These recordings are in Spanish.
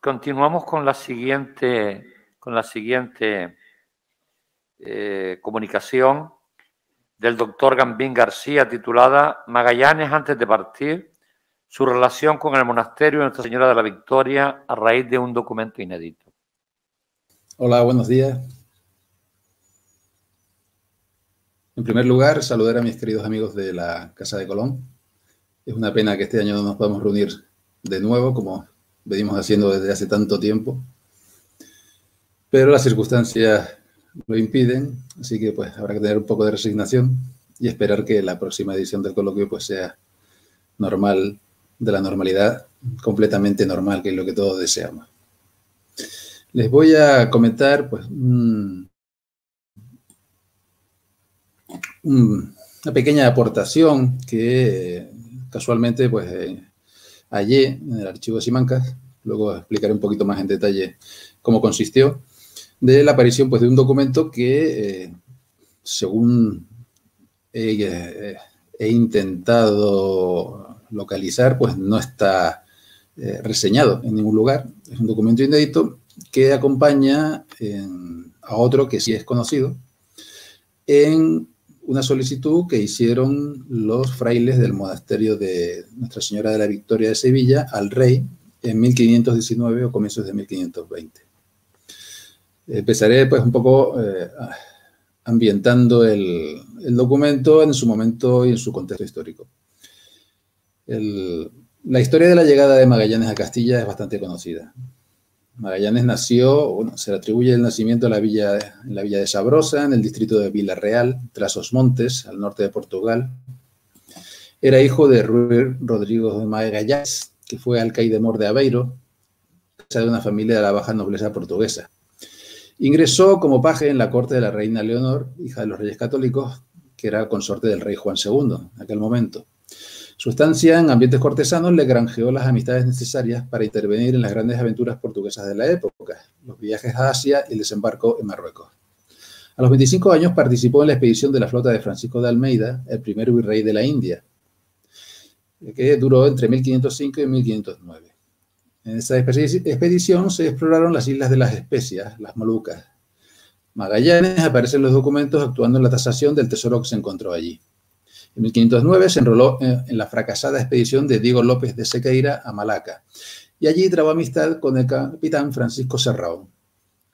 continuamos con la siguiente, con la siguiente eh, comunicación del doctor Gambín García titulada Magallanes antes de partir, su relación con el monasterio de Nuestra Señora de la Victoria a raíz de un documento inédito. Hola, buenos días. En primer lugar, saludar a mis queridos amigos de la Casa de Colón. Es una pena que este año no nos podamos reunir de nuevo como venimos haciendo desde hace tanto tiempo, pero las circunstancias lo impiden, así que pues habrá que tener un poco de resignación y esperar que la próxima edición del coloquio pues sea normal, de la normalidad, completamente normal, que es lo que todos deseamos. Les voy a comentar pues una pequeña aportación que casualmente pues eh, hallé en el archivo de Simancas, luego explicaré un poquito más en detalle cómo consistió, de la aparición pues, de un documento que, eh, según he, intentado localizar, pues no está eh, reseñado en ningún lugar. Es un documento inédito que acompaña a otro que sí es conocido en una solicitud que hicieron los frailes del monasterio de Nuestra Señora de la Victoria de Sevilla al rey en 1519 o comienzos de 1520. Empezaré pues un poco eh, ambientando el, documento en su momento y en su contexto histórico. la historia de la llegada de Magallanes a Castilla es bastante conocida. Magallanes nació, bueno, se le atribuye el nacimiento en la, villa, en la villa de Sabrosa, en el distrito de Villarreal, tras os Montes, al norte de Portugal. Era hijo de Ruy Rodrigo de Magallanes, que fue alcaide mor de Aveiro, de una familia de la baja nobleza portuguesa. Ingresó como paje en la corte de la reina Leonor, hija de los reyes católicos, que era consorte del rey Juan II en aquel momento. Su estancia en ambientes cortesanos le granjeó las amistades necesarias para intervenir en las grandes aventuras portuguesas de la época, los viajes a Asia y el desembarco en Marruecos. A los 25 años participó en la expedición de la flota de Francisco de Almeida, el primer virrey de la India, que duró entre 1505 y 1509. En esta expedición se exploraron las islas de las especias, las Molucas. Magallanes aparece en los documentos actuando en la tasación del tesoro que se encontró allí. En 1509 se enroló en la fracasada expedición de Diego López de Sequeira a Malaca y allí trabó amistad con el capitán Francisco Serrao.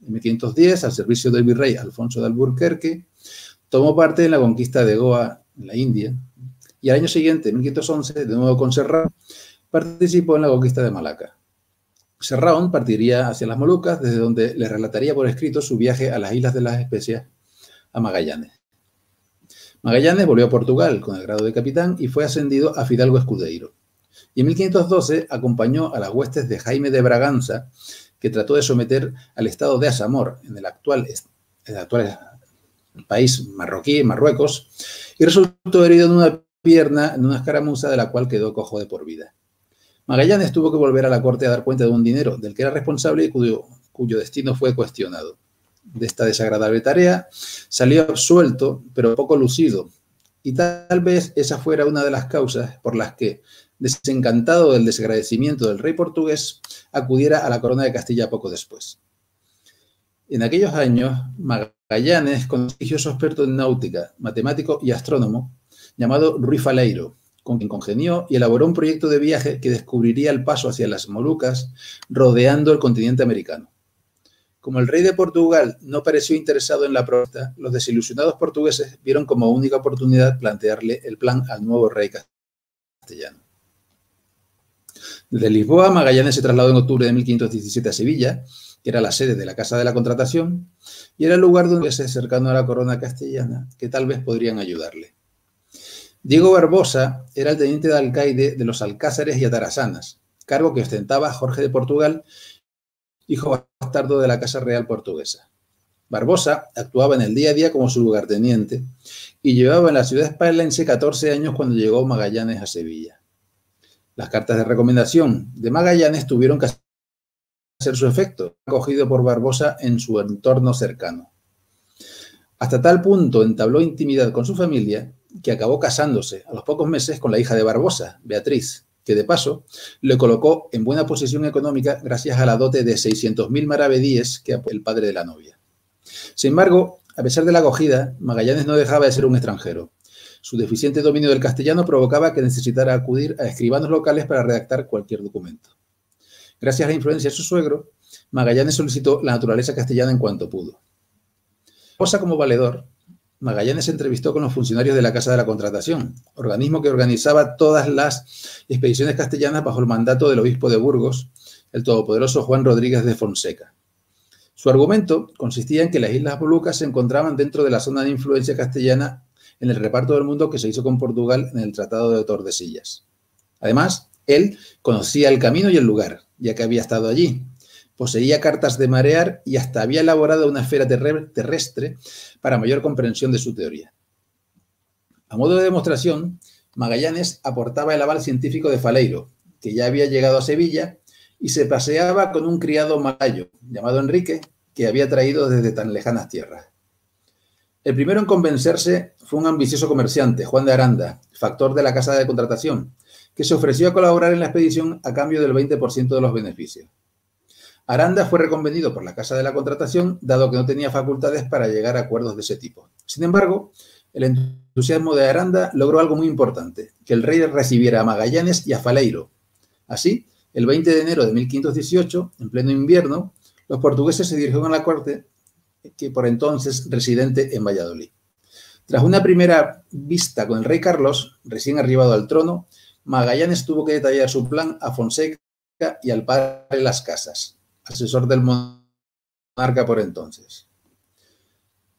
En 1510, al servicio del virrey Alfonso de Alburquerque, tomó parte en la conquista de Goa, en la India, y al año siguiente, en 1511, de nuevo con Serrao, participó en la conquista de Malaca. Serraón partiría hacia las Molucas, desde donde le relataría por escrito su viaje a las Islas de las Especias a Magallanes. Magallanes volvió a Portugal con el grado de capitán y fue ascendido a Fidalgo Escudeiro. Y en 1512 acompañó a las huestes de Jaime de Braganza, que trató de someter al estado de Asamor en el actual, país marroquí, Marruecos, y resultó herido en una pierna en una escaramuza de la cual quedó cojo de por vida. Magallanes tuvo que volver a la corte a dar cuenta de un dinero del que era responsable y cuyo destino fue cuestionado. De esta desagradable tarea salió absuelto, pero poco lucido, y tal vez esa fuera una de las causas por las que, desencantado del desagradecimiento del rey portugués, acudiera a la corona de Castilla poco después. En aquellos años, Magallanes, conocioso experto en náutica, matemático y astrónomo, llamado Ruy Faleiro, con quien congenió y elaboró un proyecto de viaje que descubriría el paso hacia las Molucas, rodeando el continente americano. Como el rey de Portugal no pareció interesado en la propuesta, los desilusionados portugueses vieron como única oportunidad plantearle el plan al nuevo rey castellano. Desde Lisboa, Magallanes se trasladó en octubre de 1517 a Sevilla, que era la sede de la Casa de la Contratación, y era el lugar donde se cercano a la corona castellana, que tal vez podrían ayudarle. Diego Barbosa era el teniente de alcaide de los Alcázares y Atarazanas, cargo que ostentaba Jorge de Portugal, hijo bastardo de la Casa Real Portuguesa. Barbosa actuaba en el día a día como su lugarteniente y llevaba en la ciudad espalense 14 años cuando llegó Magallanes a Sevilla. Las cartas de recomendación de Magallanes tuvieron que hacer su efecto, acogido por Barbosa en su entorno cercano. Hasta tal punto entabló intimidad con su familia que acabó casándose a los pocos meses con la hija de Barbosa, Beatriz, que de paso le colocó en buena posición económica gracias a la dote de 600.000 maravedíes que el padre de la novia. Sin embargo, a pesar de la acogida, Magallanes no dejaba de ser un extranjero. Su deficiente dominio del castellano provocaba que necesitara acudir a escribanos locales para redactar cualquier documento. Gracias a la influencia de su suegro, Magallanes solicitó la naturaleza castellana en cuanto pudo. Posa como valedor, Magallanes se entrevistó con los funcionarios de la Casa de la Contratación, organismo que organizaba todas las expediciones castellanas bajo el mandato del obispo de Burgos, el todopoderoso Juan Rodríguez de Fonseca. Su argumento consistía en que las Islas Molucas se encontraban dentro de la zona de influencia castellana en el reparto del mundo que se hizo con Portugal en el Tratado de Tordesillas. Además, él conocía el camino y el lugar, ya que había estado allí, poseía cartas de marear y hasta había elaborado una esfera terrestre para mayor comprensión de su teoría. A modo de demostración, Magallanes aportaba el aval científico de Faleiro, que ya había llegado a Sevilla y se paseaba con un criado malayo llamado Enrique, que había traído desde tan lejanas tierras. El primero en convencerse fue un ambicioso comerciante, Juan de Aranda, factor de la casa de contratación, que se ofreció a colaborar en la expedición a cambio del 20% de los beneficios. Aranda fue reconvenido por la Casa de la Contratación, dado que no tenía facultades para llegar a acuerdos de ese tipo. Sin embargo, el entusiasmo de Aranda logró algo muy importante, que el rey recibiera a Magallanes y a Faleiro. Así, el 20 de enero de 1518, en pleno invierno, los portugueses se dirigieron a la corte, que por entonces residente en Valladolid. Tras una primera vista con el rey Carlos, recién arribado al trono, Magallanes tuvo que detallar su plan a Fonseca y al padre de las casas asesor del monarca por entonces.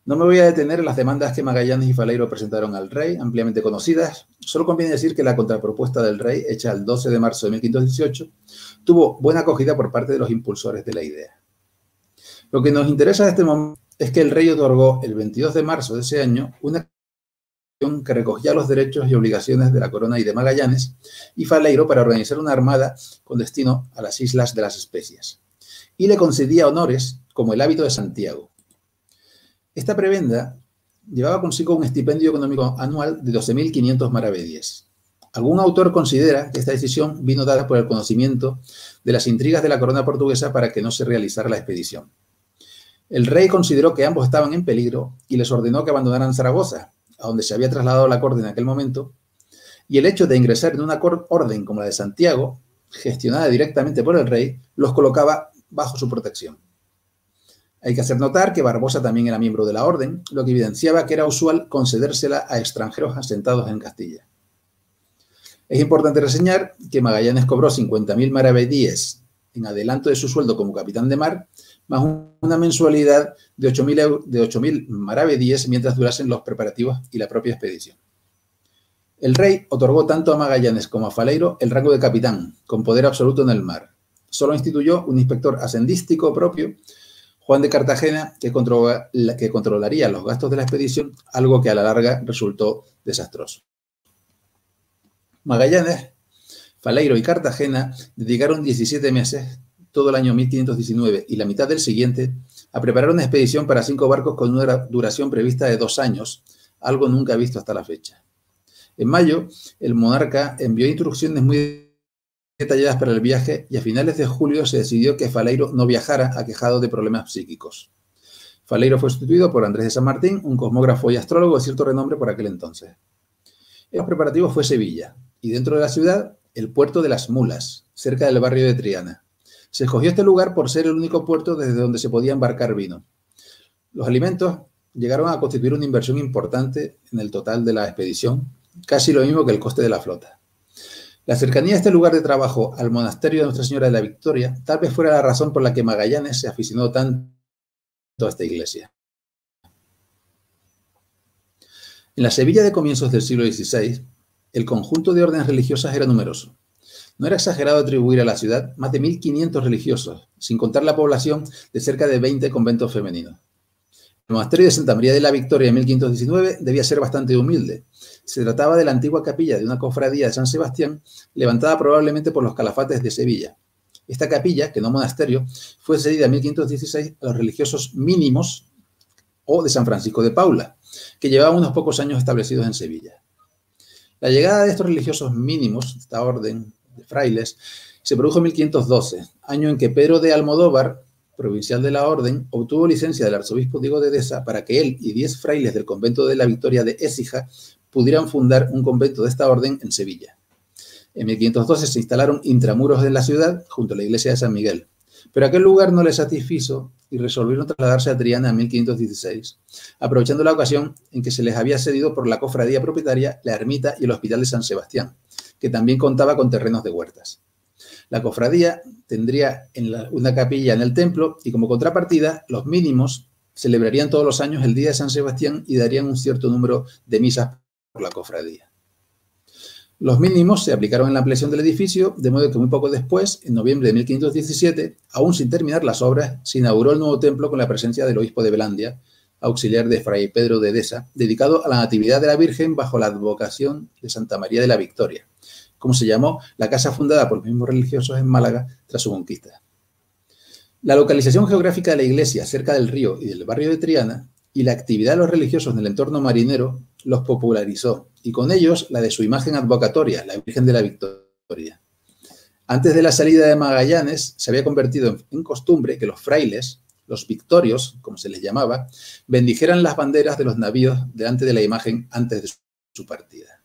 No me voy a detener en las demandas que Magallanes y Faleiro presentaron al rey, ampliamente conocidas. Solo conviene decir que la contrapropuesta del rey, hecha el 12 de marzo de 1518, tuvo buena acogida por parte de los impulsores de la idea. Lo que nos interesa en este momento es que el rey otorgó el 22 de marzo de ese año una que recogía los derechos y obligaciones de la corona y de Magallanes y Faleiro para organizar una armada con destino a las Islas de las Especias y le concedía honores como el hábito de Santiago. Esta prebenda llevaba consigo un estipendio económico anual de 12.500 maravedíes. Algún autor considera que esta decisión vino dada por el conocimiento de las intrigas de la corona portuguesa para que no se realizara la expedición. El rey consideró que ambos estaban en peligro y les ordenó que abandonaran Zaragoza, a donde se había trasladado la corte en aquel momento, y el hecho de ingresar en una orden como la de Santiago, gestionada directamente por el rey, los colocaba bajo su protección. Hay que hacer notar que Barbosa también era miembro de la orden, lo que evidenciaba que era usual concedérsela a extranjeros asentados en Castilla. Es importante reseñar que Magallanes cobró 50.000 maravedíes en adelanto de su sueldo como capitán de mar, más una mensualidad de 8.000 maravedíes mientras durasen los preparativos y la propia expedición. El rey otorgó tanto a Magallanes como a Faleiro el rango de capitán, con poder absoluto en el mar, solo instituyó un inspector ascendístico propio, Juan de Cartagena, que, que controlaría los gastos de la expedición, algo que a la larga resultó desastroso. Magallanes, Faleiro y Cartagena dedicaron 17 meses, todo el año 1519 y la mitad del siguiente, a preparar una expedición para cinco barcos con una duración prevista de dos años, algo nunca visto hasta la fecha. En mayo, el monarca envió instrucciones muy detalladas para el viaje y a finales de julio se decidió que Faleiro no viajara aquejado de problemas psíquicos. Faleiro fue sustituido por Andrés de San Martín, un cosmógrafo y astrólogo de cierto renombre por aquel entonces. En los preparativos fue Sevilla y dentro de la ciudad el puerto de las Mulas, cerca del barrio de Triana. Se escogió este lugar por ser el único puerto desde donde se podía embarcar vino. Los alimentos llegaron a constituir una inversión importante en el total de la expedición, casi lo mismo que el coste de la flota. La cercanía de este lugar de trabajo al monasterio de Nuestra Señora de la Victoria tal vez fuera la razón por la que Magallanes se aficionó tanto a esta iglesia. En la Sevilla de comienzos del siglo XVI, el conjunto de órdenes religiosas era numeroso. No era exagerado atribuir a la ciudad más de 1.500 religiosos, sin contar la población de cerca de 20 conventos femeninos. El monasterio de Santa María de la Victoria en 1519 debía ser bastante humilde, se trataba de la antigua capilla de una cofradía de San Sebastián, levantada probablemente por los calafates de Sevilla. Esta capilla, que no monasterio, fue cedida en 1516 a los religiosos mínimos o de San Francisco de Paula, que llevaban unos pocos años establecidos en Sevilla. La llegada de estos religiosos mínimos, esta orden de frailes, se produjo en 1512, año en que Pedro de Almodóvar, provincial de la Orden, obtuvo licencia del arzobispo Diego de Deza para que él y diez frailes del convento de la Victoria de Écija pudieran fundar un convento de esta orden en Sevilla. En 1512 se instalaron intramuros de la ciudad junto a la iglesia de San Miguel, pero aquel lugar no les satisfizo y resolvieron trasladarse a Triana en 1516, aprovechando la ocasión en que se les había cedido por la cofradía propietaria la ermita y el hospital de San Sebastián, que también contaba con terrenos de huertas. La cofradía tendría una capilla en el templo y como contrapartida los mínimos celebrarían todos los años el Día de San Sebastián y darían un cierto número de misas por la cofradía. Los mínimos se aplicaron en la ampliación del edificio, de modo que muy poco después, en noviembre de 1517, aún sin terminar las obras, se inauguró el nuevo templo con la presencia del obispo de Belandia, auxiliar de Fray Pedro de Deza, dedicado a la Natividad de la Virgen bajo la advocación de Santa María de la Victoria, como se llamó la casa fundada por los mismos religiosos en Málaga tras su conquista. La localización geográfica de la iglesia cerca del río y del barrio de Triana y la actividad de los religiosos en el entorno marinero los popularizó, y con ellos la de su imagen advocatoria, la Virgen de la Victoria. Antes de la salida de Magallanes, se había convertido en costumbre que los frailes, los victorios, como se les llamaba, bendijeran las banderas de los navíos delante de la imagen antes de su partida.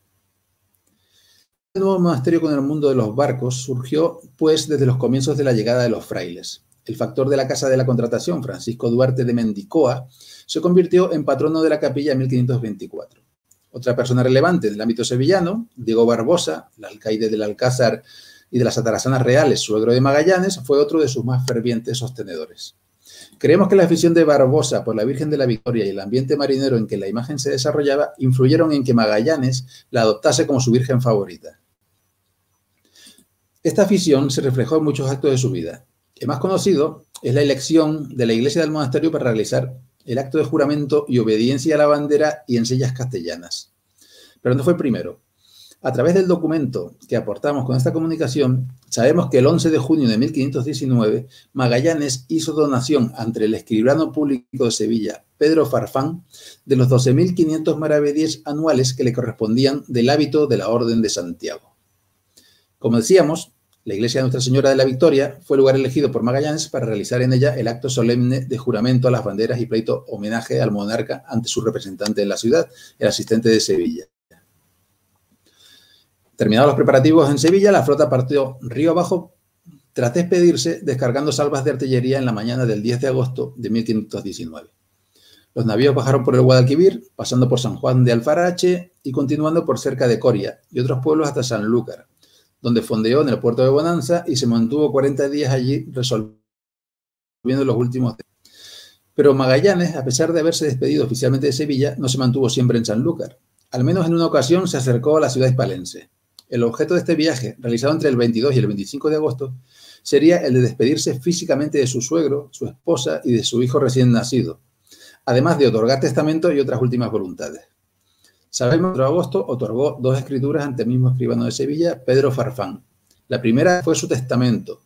El nuevo monasterio con el mundo de los barcos surgió, pues, desde los comienzos de la llegada de los frailes. El factor de la Casa de la Contratación, Francisco Duarte de Mendicoa, se convirtió en patrono de la capilla en 1524. Otra persona relevante del ámbito sevillano, Diego Barbosa, el alcaide del Alcázar y de las Atarazanas Reales, suegro de Magallanes, fue otro de sus más fervientes sostenedores. Creemos que la afición de Barbosa por la Virgen de la Victoria y el ambiente marinero en que la imagen se desarrollaba influyeron en que Magallanes la adoptase como su Virgen favorita. Esta afición se reflejó en muchos actos de su vida. El más conocido es la elección de la iglesia del monasterio para realizar el acto de juramento y obediencia a la bandera y enseñas castellanas. Pero no fue primero. A través del documento que aportamos con esta comunicación, sabemos que el 11 de junio de 1519 Magallanes hizo donación ante el escribano público de Sevilla, Pedro Farfán, de los 12.500 maravedíes anuales que le correspondían del hábito de la Orden de Santiago. Como decíamos, la iglesia de Nuestra Señora de la Victoria fue el lugar elegido por Magallanes para realizar en ella el acto solemne de juramento a las banderas y pleito homenaje al monarca ante su representante en la ciudad, el asistente de Sevilla. Terminados los preparativos en Sevilla, la flota partió río abajo tras despedirse descargando salvas de artillería en la mañana del 10 de agosto de 1519. Los navíos bajaron por el Guadalquivir, pasando por San Juan de Alfarache y continuando por cerca de Coria y otros pueblos hasta Sanlúcar, donde fondeó en el puerto de Bonanza y se mantuvo 40 días allí resolviendo los últimos Pero Magallanes, a pesar de haberse despedido oficialmente de Sevilla, no se mantuvo siempre en Sanlúcar. Al menos en una ocasión se acercó a la ciudad hispalense. El objeto de este viaje, realizado entre el 22 y el 25 de agosto, sería el de despedirse físicamente de su suegro, su esposa y de su hijo recién nacido, además de otorgar testamento y otras últimas voluntades. Que agosto otorgó dos escrituras ante el mismo escribano de Sevilla, Pedro Farfán. La primera fue su testamento,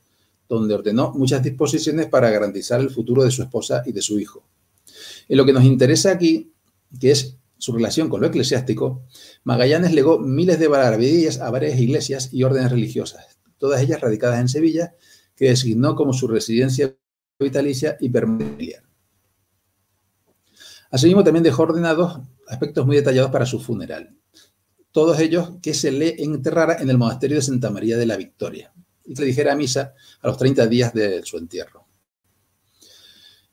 donde ordenó muchas disposiciones para garantizar el futuro de su esposa y de su hijo. En lo que nos interesa aquí, que es su relación con lo eclesiástico, Magallanes legó miles de maravillas a varias iglesias y órdenes religiosas, todas ellas radicadas en Sevilla, que designó como su residencia vitalicia y permanente. Asimismo, también dejó ordenados aspectos muy detallados para su funeral. Todos ellos que se le enterrara en el monasterio de Santa María de la Victoria y que le dijera misa a los 30 días de su entierro.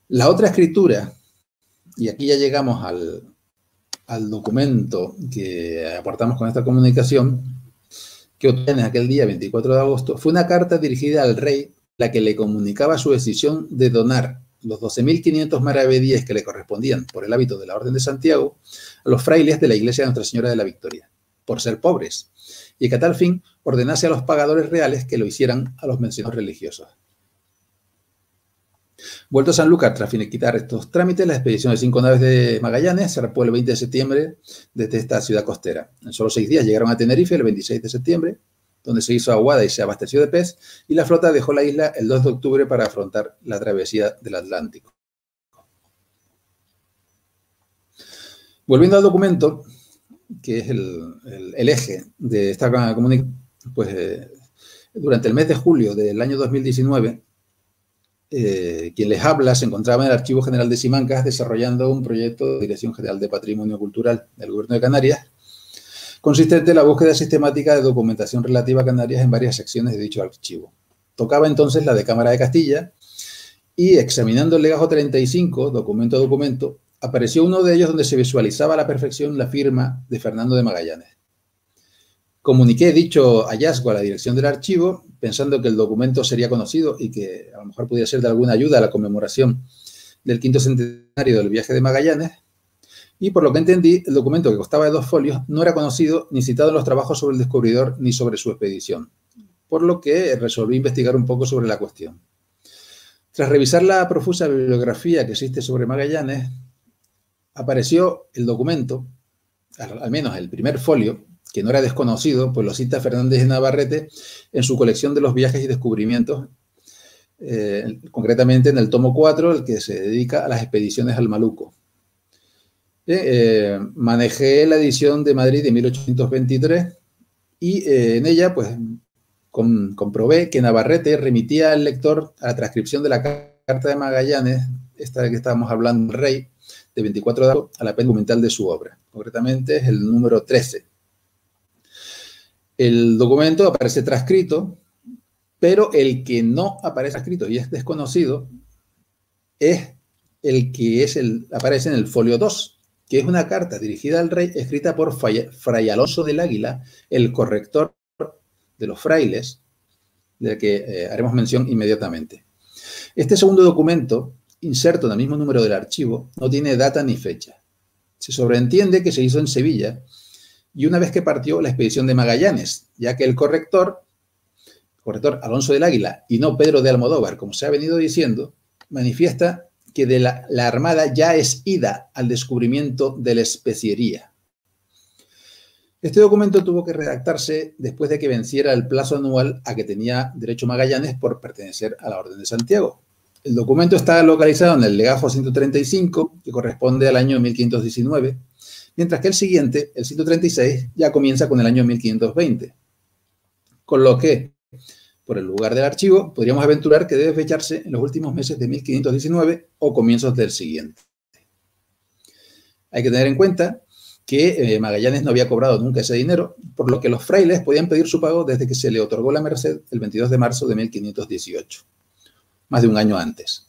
La otra escritura, y aquí ya llegamos al, al documento que aportamos con esta comunicación, que obtiene aquel día 24 de agosto, fue una carta dirigida al rey, la que le comunicaba su decisión de donar los 12.500 maravedíes que le correspondían por el hábito de la Orden de Santiago a los frailes de la Iglesia de Nuestra Señora de la Victoria, por ser pobres, y que a tal fin ordenase a los pagadores reales que lo hicieran a los mencionados religiosos. Vuelto a San Lucas, tras finiquitar estos trámites, la expedición de cinco naves de Magallanes se repó el 20 de septiembre desde esta ciudad costera. En solo seis días llegaron a Tenerife el 26 de septiembre, donde se hizo aguada y se abasteció de pez, y la flota dejó la isla el 2 de octubre para afrontar la travesía del Atlántico. Volviendo al documento, que es el, eje de esta comunicación, pues eh, Durante el mes de julio del año 2019, eh, quien les habla se encontraba en el Archivo General de Simancas desarrollando un proyecto de Dirección General de Patrimonio Cultural del Gobierno de Canarias, consistente en la búsqueda sistemática de documentación relativa a Canarias en varias secciones de dicho archivo. Tocaba entonces la de Cámara de Castilla y examinando el legajo 35, documento a documento, apareció uno de ellos donde se visualizaba a la perfección la firma de Fernando de Magallanes. Comuniqué dicho hallazgo a la dirección del archivo, pensando que el documento sería conocido y que a lo mejor podría ser de alguna ayuda a la conmemoración del quinto centenario del viaje de Magallanes. Y por lo que entendí, el documento que costaba de dos folios no era conocido ni citado en los trabajos sobre el descubridor ni sobre su expedición, por lo que resolví investigar un poco sobre la cuestión. Tras revisar la profusa bibliografía que existe sobre Magallanes, apareció el documento, al menos el primer folio, que no era desconocido, pues lo cita Fernández de Navarrete en su colección de los viajes y descubrimientos, eh, concretamente en el tomo 4, el que se dedica a las expediciones al Maluco. Eh, manejé la edición de Madrid de 1823 y eh, en ella pues comprobé que Navarrete remitía al lector a la transcripción de la Carta de Magallanes, esta de que estábamos hablando, Rey, de 24 de agosto, a la documental de su obra. Concretamente es el número 13 el documento aparece transcrito, pero el que no aparece transcrito y es desconocido es el que es el, aparece en el folio 2, que es una carta dirigida al rey escrita por Fray Alonso del Águila, el corrector de los frailes, del que eh, haremos mención inmediatamente. Este segundo documento, inserto en el mismo número del archivo, no tiene data ni fecha. Se sobreentiende que se hizo en Sevilla y una vez que partió la expedición de Magallanes, ya que el corrector, corrector Alonso del Águila y no Pedro de Almodóvar, como se ha venido diciendo, manifiesta que de la, la Armada ya es ida al descubrimiento de la especiería. Este documento tuvo que redactarse después de que venciera el plazo anual a que tenía derecho Magallanes por pertenecer a la Orden de Santiago. El documento está localizado en el legajo 135, que corresponde al año 1519, mientras que el siguiente, el 136, ya comienza con el año 1520. Con lo que, por el lugar del archivo, podríamos aventurar que debe fecharse en los últimos meses de 1519 o comienzos del siguiente. Hay que tener en cuenta que eh, Magallanes no había cobrado nunca ese dinero, por lo que los frailes podían pedir su pago desde que se le otorgó la merced el 22 de marzo de 1518, más de un año antes.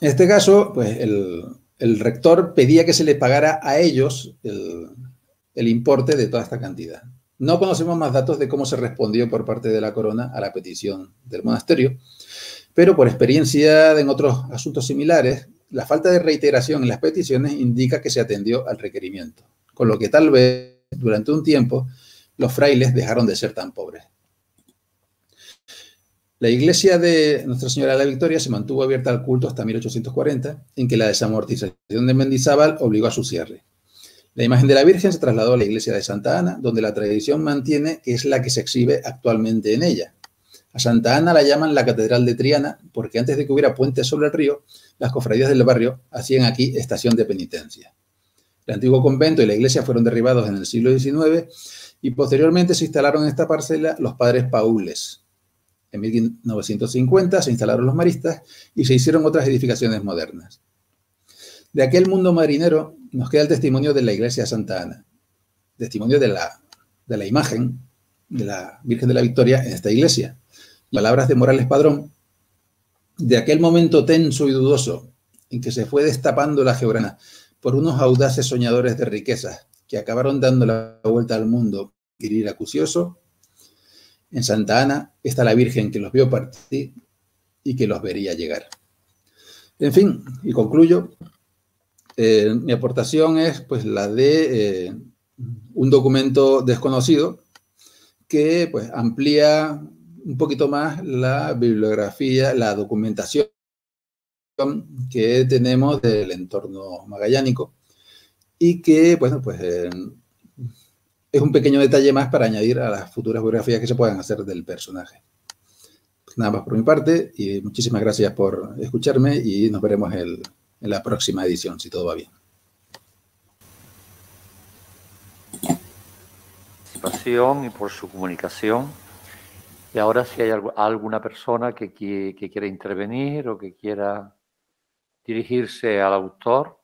En este caso, pues el, el rector pedía que se le pagara a ellos el, importe de toda esta cantidad. No conocemos más datos de cómo se respondió por parte de la corona a la petición del monasterio, pero por experiencia en otros asuntos similares, la falta de reiteración en las peticiones indica que se atendió al requerimiento, con lo que tal vez durante un tiempo los frailes dejaron de ser tan pobres. La iglesia de Nuestra Señora de la Victoria se mantuvo abierta al culto hasta 1840, en que la desamortización de Mendizábal obligó a su cierre. La imagen de la Virgen se trasladó a la iglesia de Santa Ana, donde la tradición mantiene que es la que se exhibe actualmente en ella. A Santa Ana la llaman la Catedral de Triana, porque antes de que hubiera puentes sobre el río, las cofradías del barrio hacían aquí estación de penitencia. El antiguo convento y la iglesia fueron derribados en el siglo XIX y posteriormente se instalaron en esta parcela los padres paules, en 1950 se instalaron los maristas y se hicieron otras edificaciones modernas. De aquel mundo marinero nos queda el testimonio de la iglesia de Santa Ana, testimonio de la, de la imagen de la Virgen de la Victoria en esta iglesia. Palabras de Morales Padrón, de aquel momento tenso y dudoso en que se fue destapando la geograna por unos audaces soñadores de riquezas que acabaron dando la vuelta al mundo, ir acucioso, en Santa Ana está la Virgen que los vio partir y que los vería llegar. En fin, y concluyo, eh, mi aportación es pues la de eh, un documento desconocido que pues amplía un poquito más la bibliografía, la documentación que tenemos del entorno magallánico y que, bueno, pues eh, es un pequeño detalle más para añadir a las futuras biografías que se puedan hacer del personaje. Nada más por mi parte y muchísimas gracias por escucharme y nos veremos en la próxima edición, si todo va bien. y por su comunicación. Y ahora si hay alguna persona que, que quiera intervenir o que quiera dirigirse al autor,